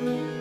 Mm-hmm.